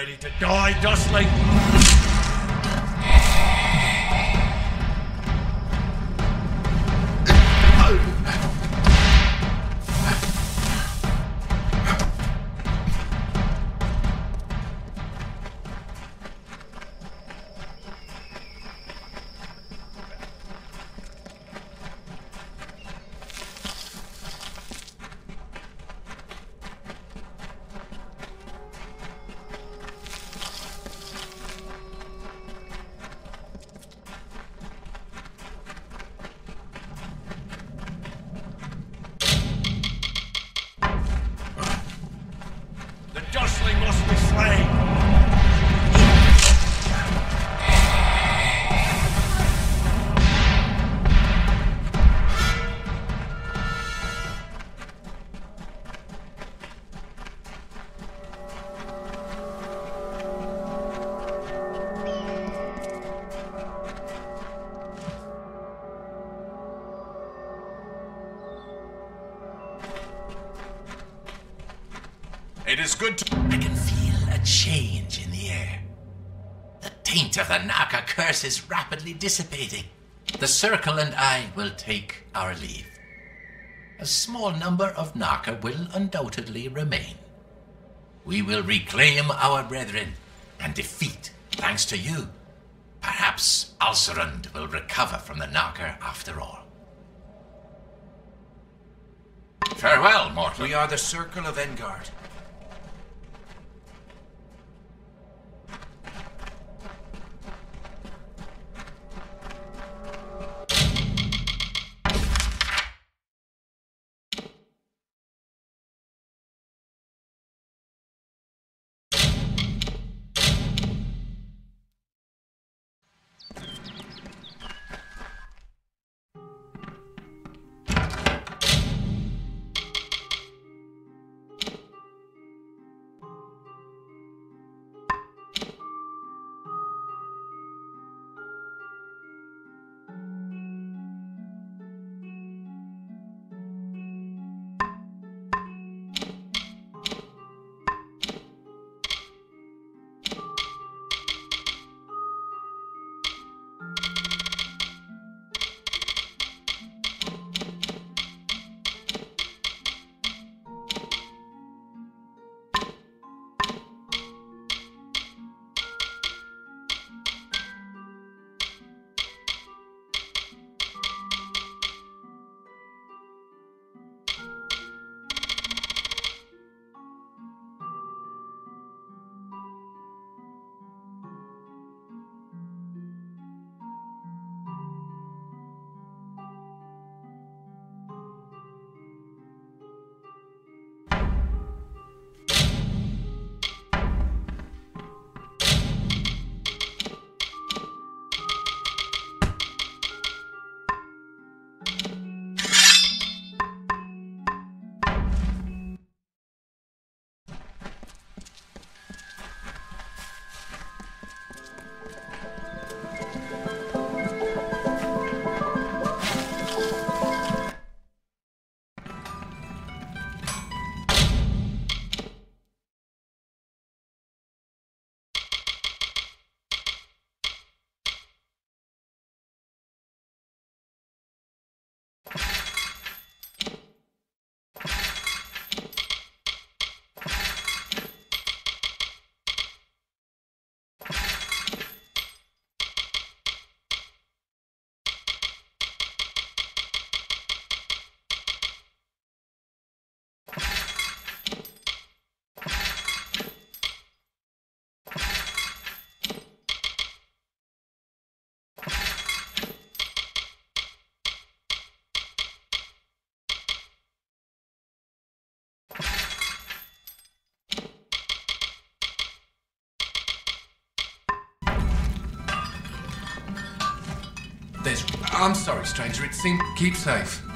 ready to die, Dustling? Is rapidly dissipating. The Circle and I will take our leave. A small number of Naka will undoubtedly remain. We will reclaim our brethren and defeat, thanks to you. Perhaps Alserund will recover from the Naka after all. Farewell, mortal. We are the Circle of Engard. I'm sorry, stranger. It seemed. Keep safe.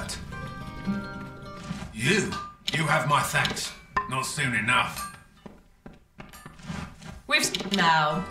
Alert. You? You have my thanks. Not soon enough. We've now.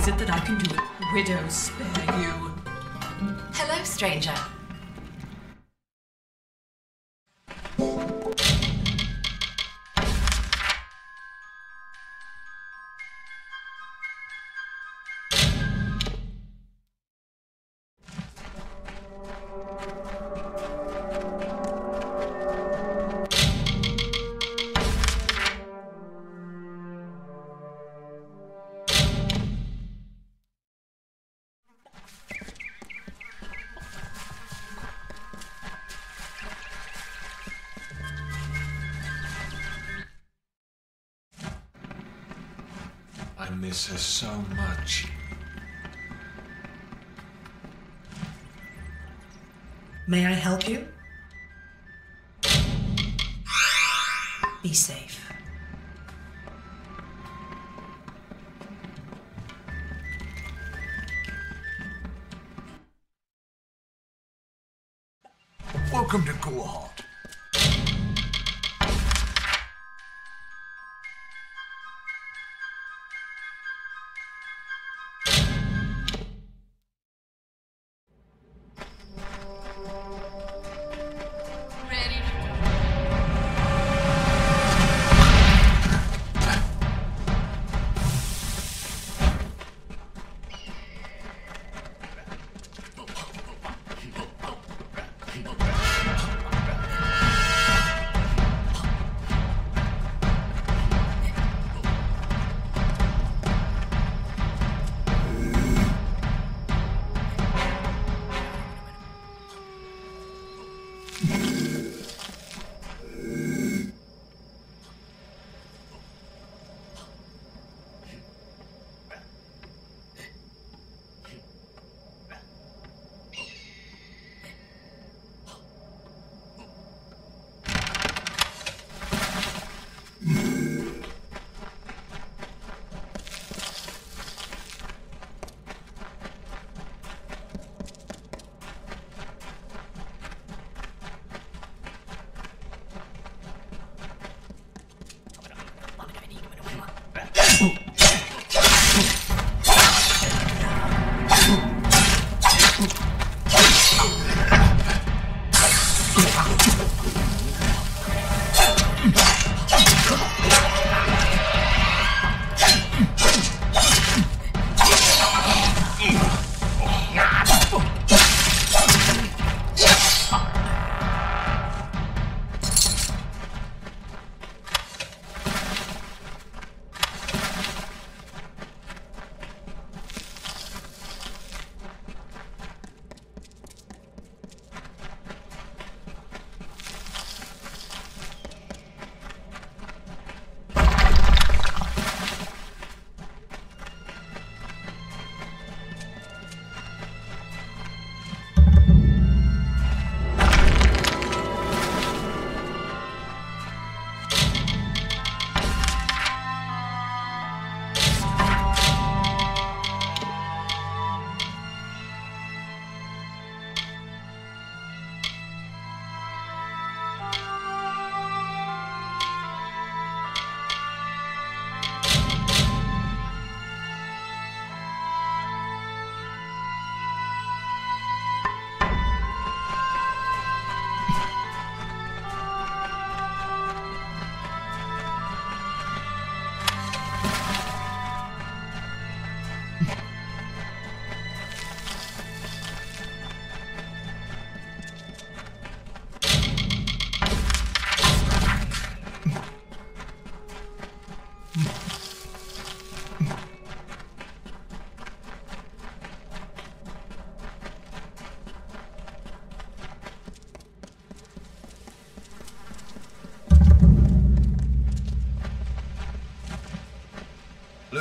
Is it that I can do? It? Widow, spare you. Hello, stranger. I miss her so much. May I help you? Be safe. Welcome to Gorhart. Ready?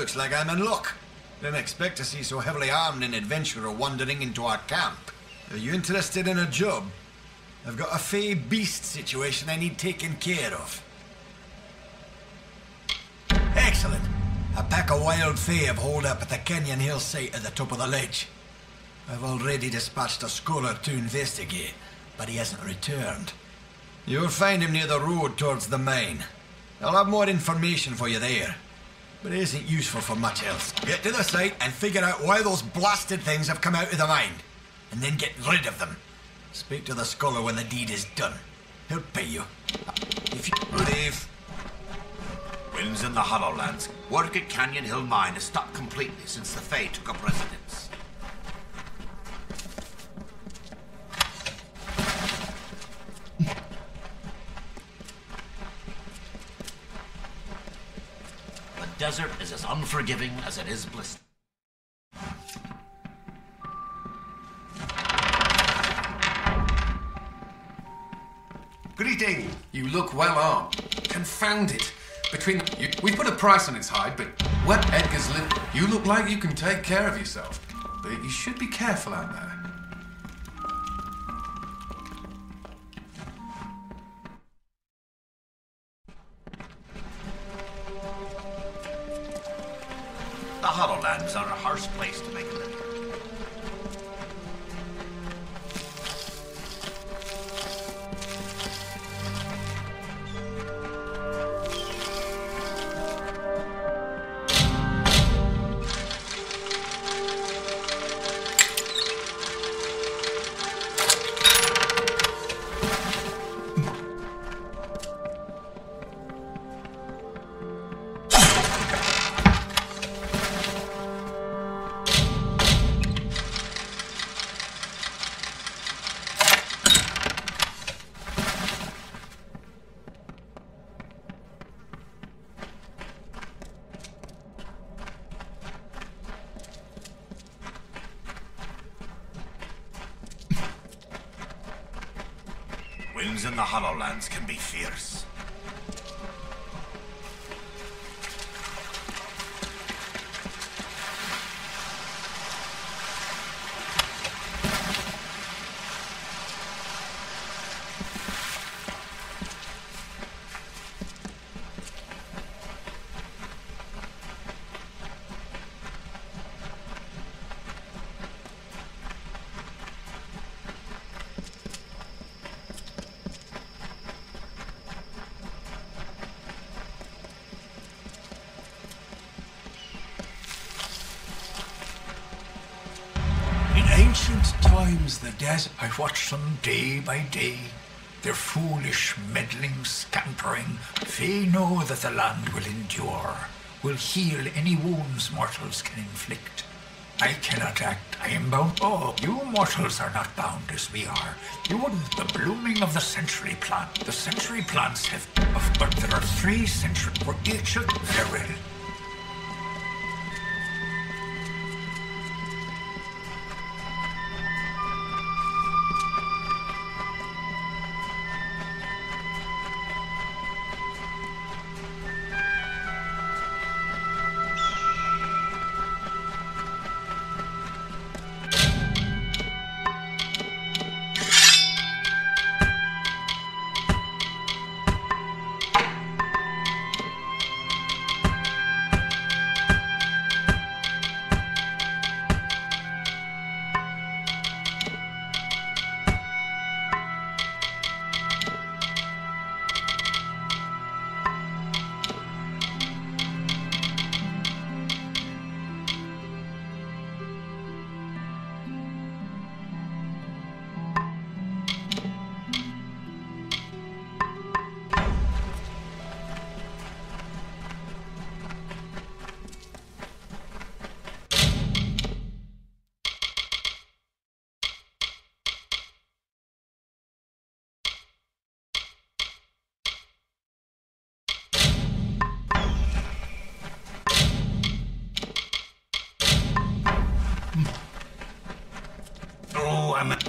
Looks like I'm in luck. Didn't expect to see so heavily armed an adventurer wandering into our camp. Are you interested in a job? I've got a fey beast situation I need taken care of. Excellent. A pack of wild fey have holed up at the Canyon Hill site at the top of the ledge. I've already dispatched a scholar to investigate, but he hasn't returned. You'll find him near the road towards the mine. I'll have more information for you there. But it isn't useful for much else. Get to the site and figure out why those blasted things have come out of the mine. And then get rid of them. Speak to the scholar when the deed is done. He'll pay you. If you... believe. Winds in the Hollowlands. Work at Canyon Hill Mine has stopped completely since the Fae took up residence. Desert is as unforgiving as it is blissful. Greeting! You look well armed. Confound it. Between you, we put a price on its hide, but what Edgar's live. You look like you can take care of yourself, but you should be careful out there. Harsh place the desert, I watch them day by day. Their foolish, meddling scampering. They know that the land will endure, will heal any wounds mortals can inflict. I cannot act. I am bound. Oh, you mortals are not bound as we are. You wouldn't. The blooming of the century plant. The century plants have. But there are three century for each of their.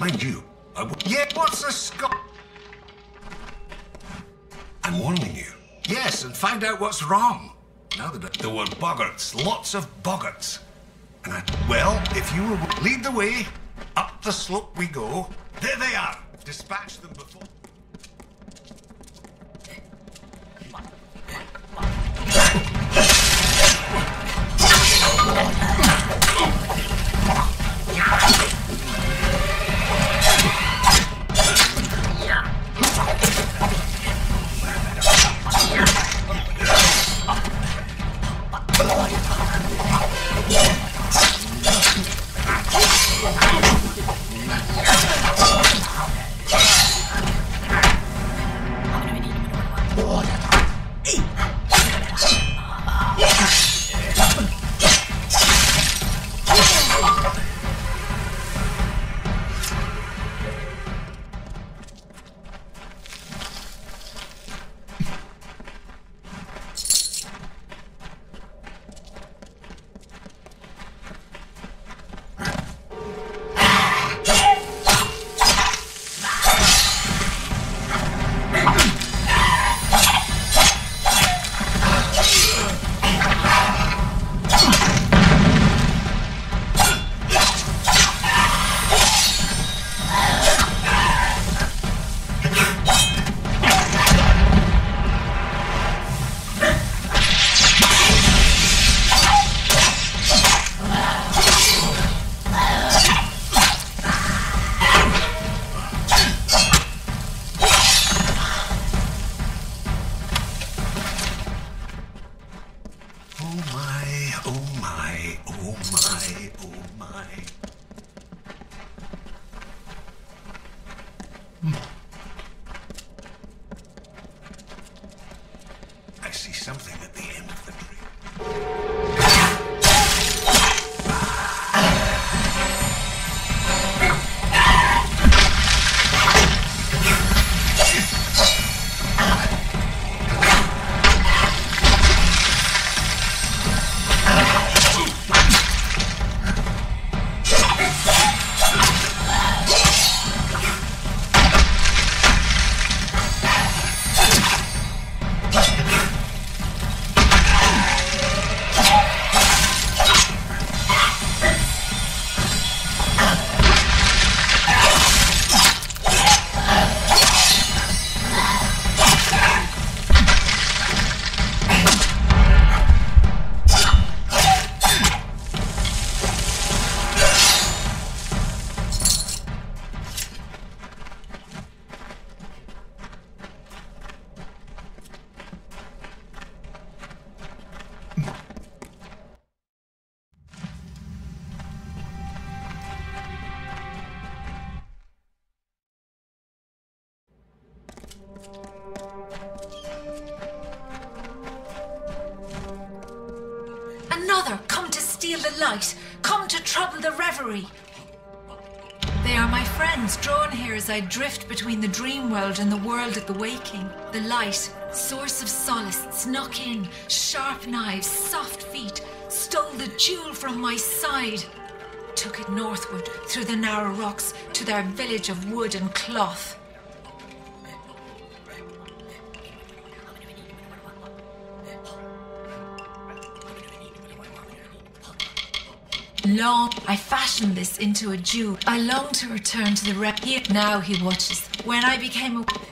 Mind you. I w- yeah, what's the sco- I'm warning you. Yes, and find out what's wrong. now that there were boggarts, lots of boggarts. And I, well, if you will lead the way, up the slope we go. There they are. Dispatch them before. I drift between the dream world and the world of the waking. The light, source of solace, snuck in, sharp knives, soft feet, stole the jewel from my side. Took it northward through the narrow rocks to their village of wood and cloth. Long, I fashioned this into a Jew. I long to return to the rep. Here, now he watches. When I became a.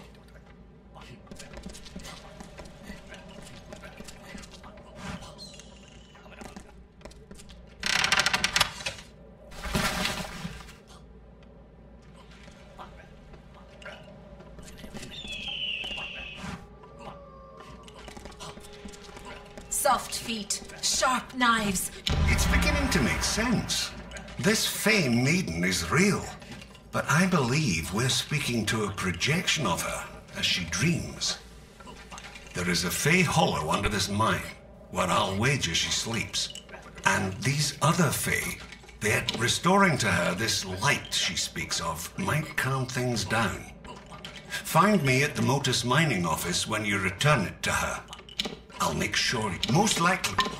sense. This Fey maiden is real. But I believe we're speaking to a projection of her as she dreams. There is a Fey hollow under this mine where I'll wager she sleeps. And these other Fey, they're restoring to her this light she speaks of, might calm things down. Find me at the Motus mining office when you return it to her. I'll make sure, it. most likely.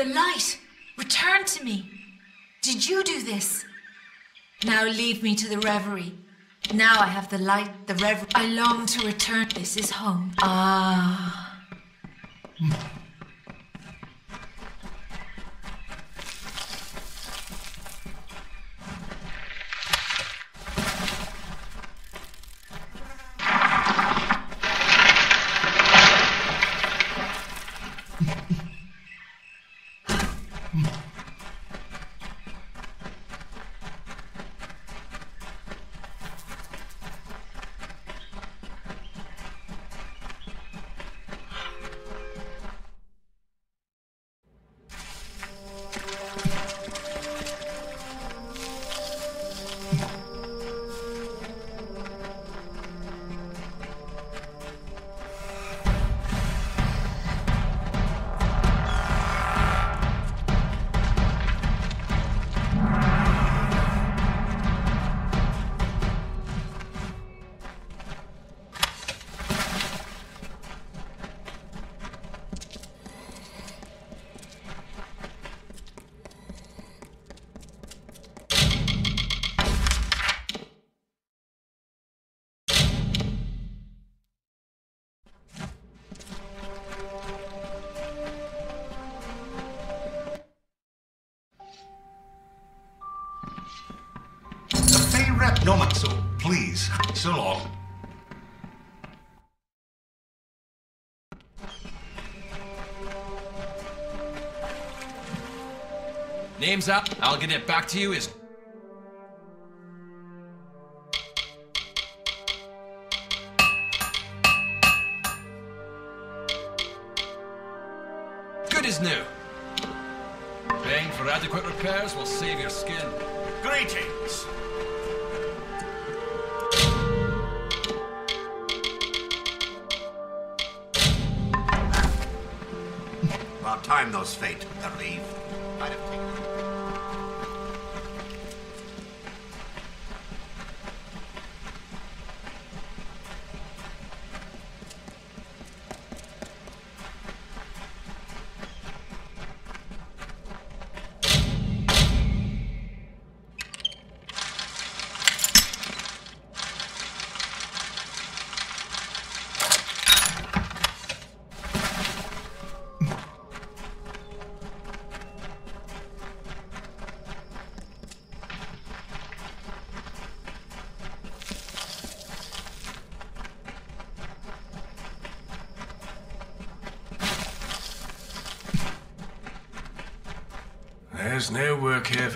The light! Return to me! Did you do this? Now leave me to the reverie. Now I have the light, the reverie. I long to return. This is home. Ah. Rep Nomatsu, please. So long. Name's up. I'll get it back to you as good as new. Paying for adequate repairs will save your skin. Greetings. Time those Fae took their leave. I'd have taken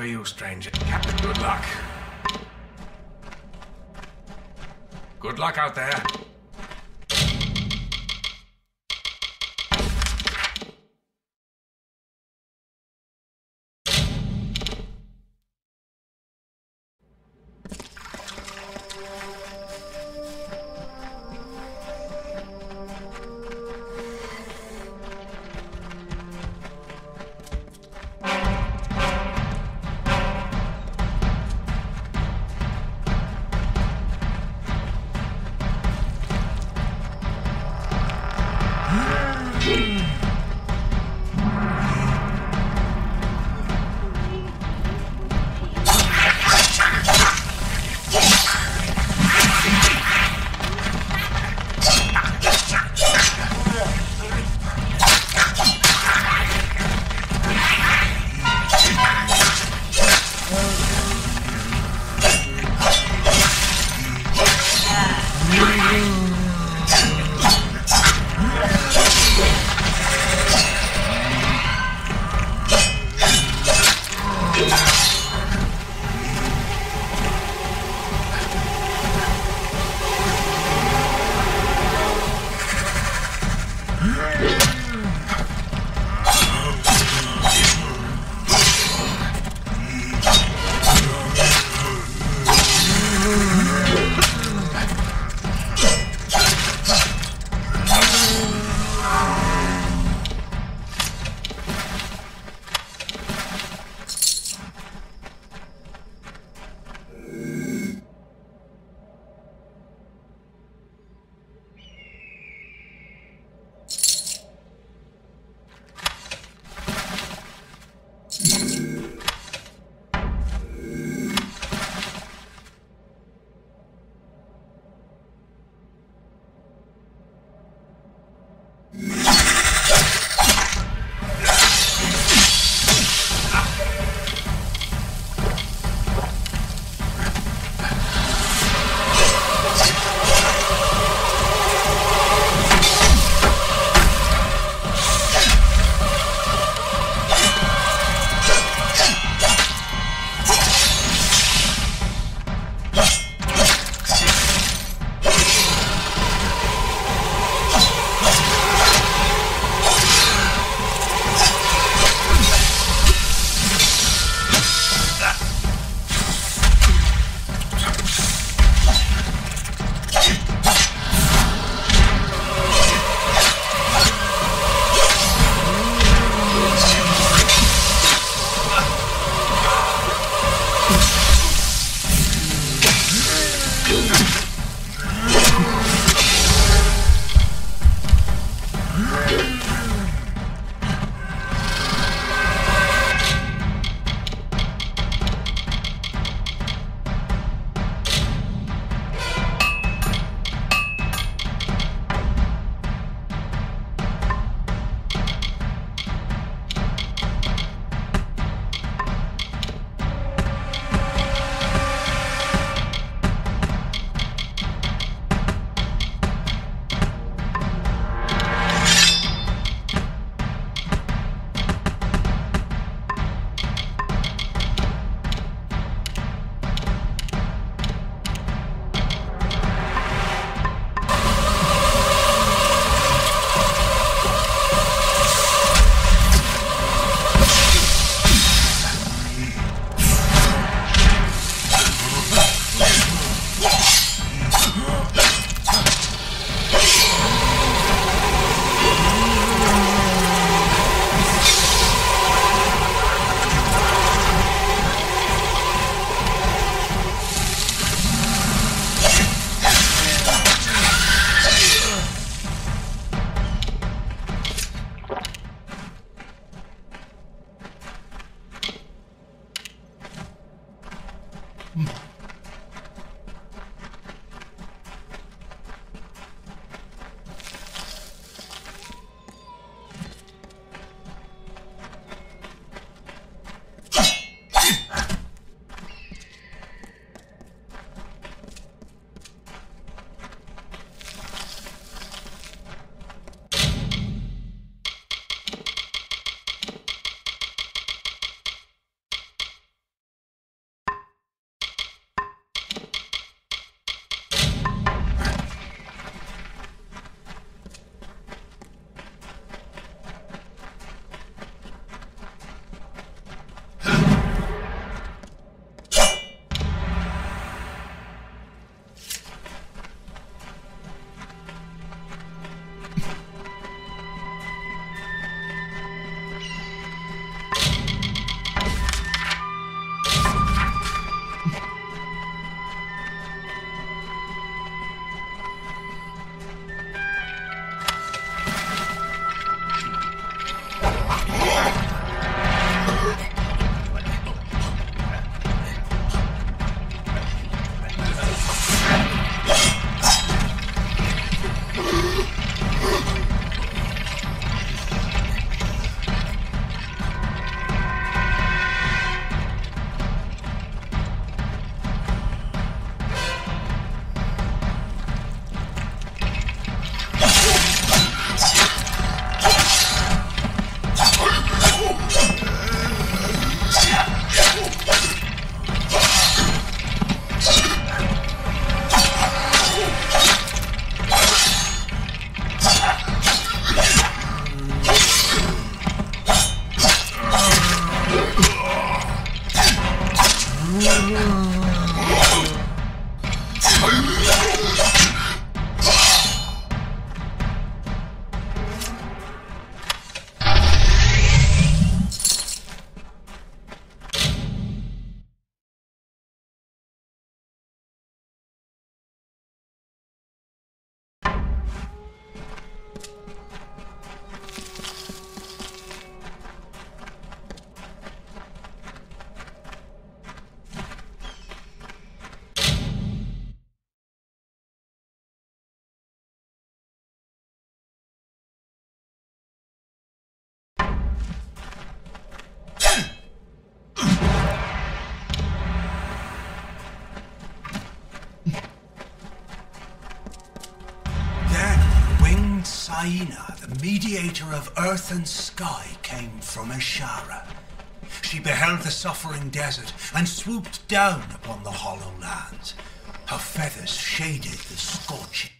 for you, stranger. Captain, good luck. Good luck out there. Saina, the mediator of earth and sky, came from Ashara. She beheld the suffering desert and swooped down upon the hollow lands. Her feathers shaded the scorching.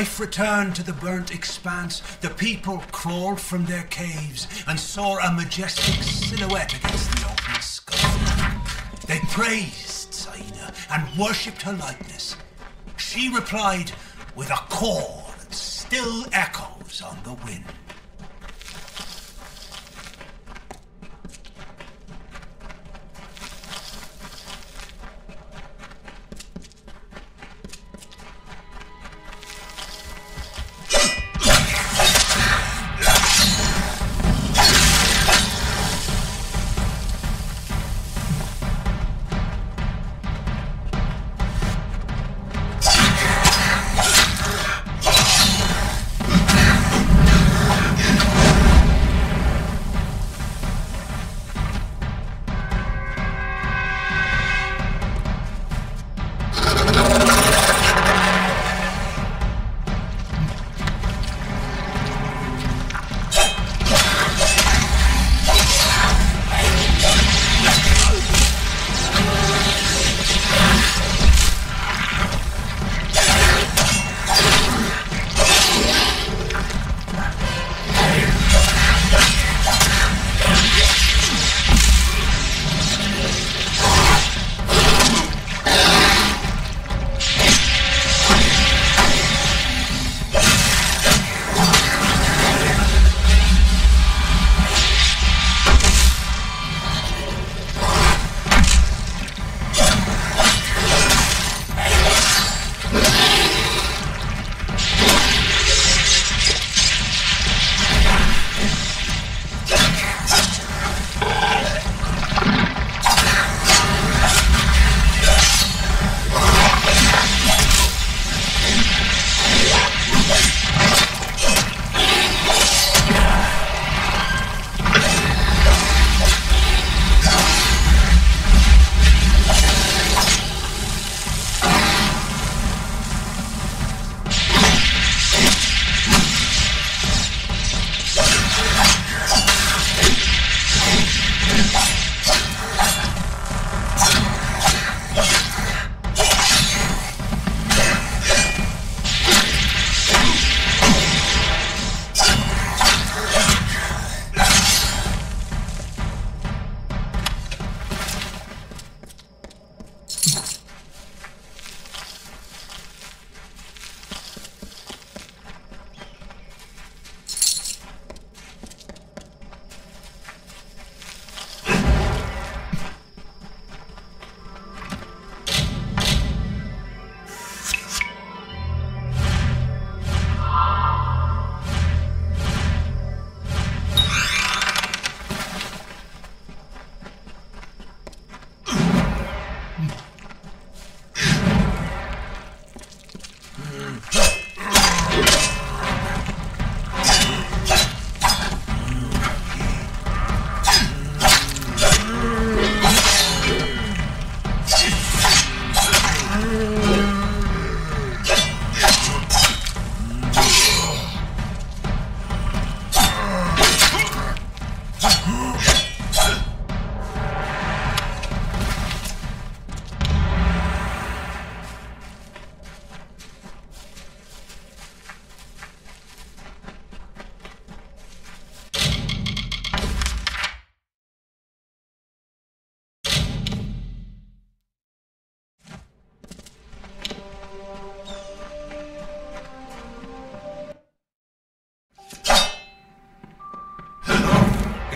Life returned to the burnt expanse, the people crawled from their caves and saw a majestic silhouette against the open sky. They praised Saina and worshipped her likeness. She replied with a call that still echoes on the wind.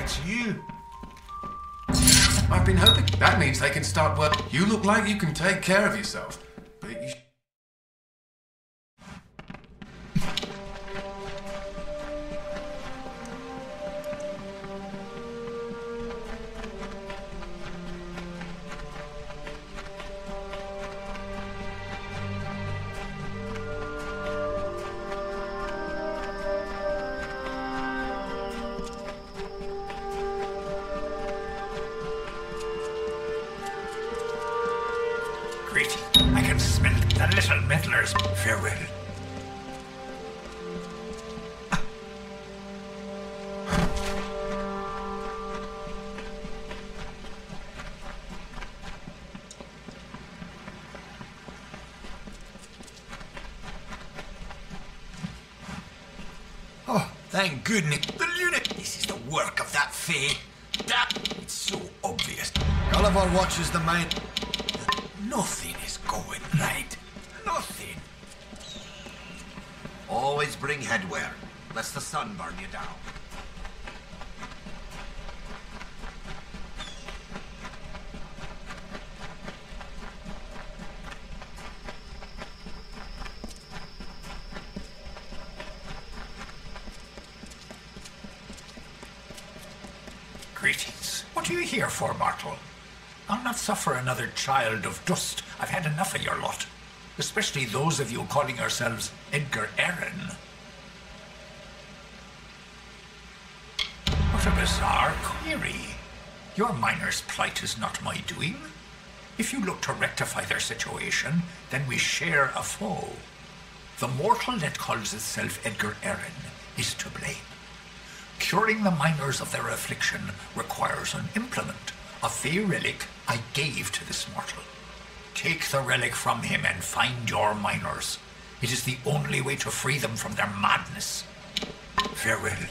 it's you. I've been hoping... That means they can start work. You look like you can take care of yourself. Goodness. The lunatic. This is the work of that Fae. That. It's so obvious. Gulliver watches the mind. Another child of dust. I've had enough of your lot. Especially those of you calling yourselves Edgar Aaron. What a bizarre query. Your miner's plight is not my doing. If you look to rectify their situation, then we share a foe. The mortal that calls itself Edgar Aaron is to blame. Curing the miners of their affliction requires an implement, a Fae relic I gave to this mortal. Take the relic from him and find your miners. It is the only way to free them from their madness. Farewell.